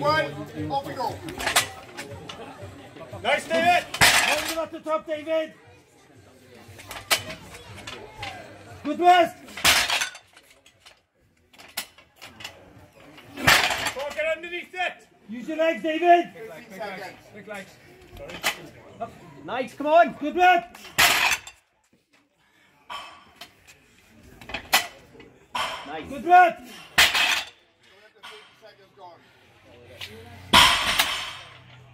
one, off we go. Nice, David. Hold him at the top, David. Good rest. Get underneath it. Use your legs, David. 15 seconds. Big legs. Nice, come on. Good rep. Nice. Good rep. Don't let the 30 seconds gone.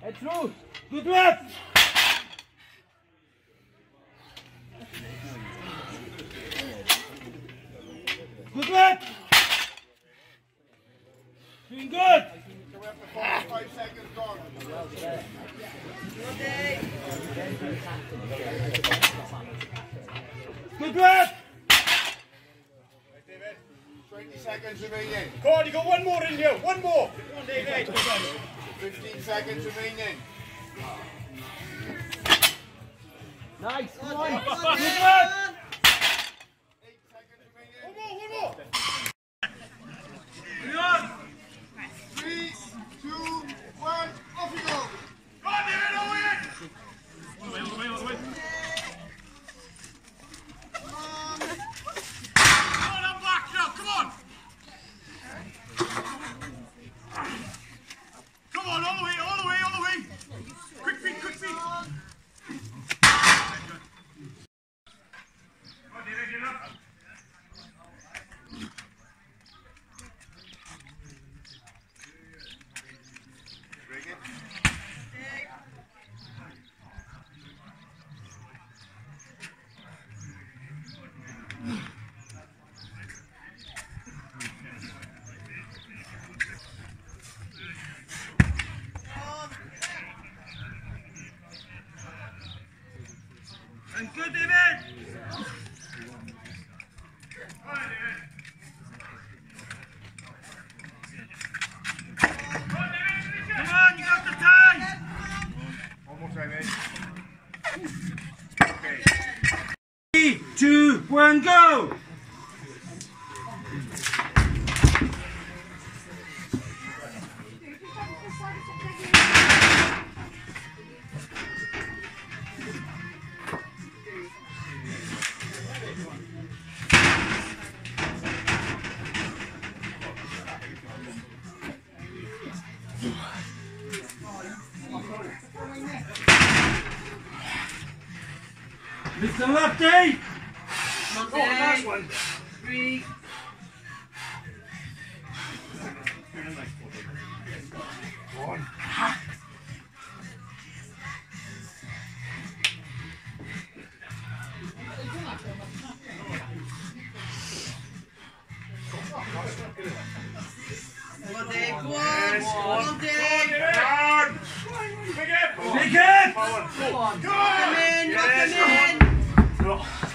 Head through. Good rep. Good rep. Doing good. So we have the 45 seconds gone. Good rep. seconds remaining. Go on, you got one more in here. One more. Come on, David. 15 seconds remaining. Nice. Come on. Good rep. 8 seconds remaining. One more, one more. Three, two, one, off we go. Go on, David, over it. All the way, all the way, all the way. Come on, I'm back now. Come on. Come on, all the way, all the way, all the way. Quick feet, quick feet. Come on, David, get up. Bring it. And David. Come on, you got the time. One more time. Three, two, one, go. Mr. Lefty. Oh, last one. Three. One Yes, go on. Go on, Derek. Go on. Pick it. Pick it. Go on. Go on. Come in, yes. come in.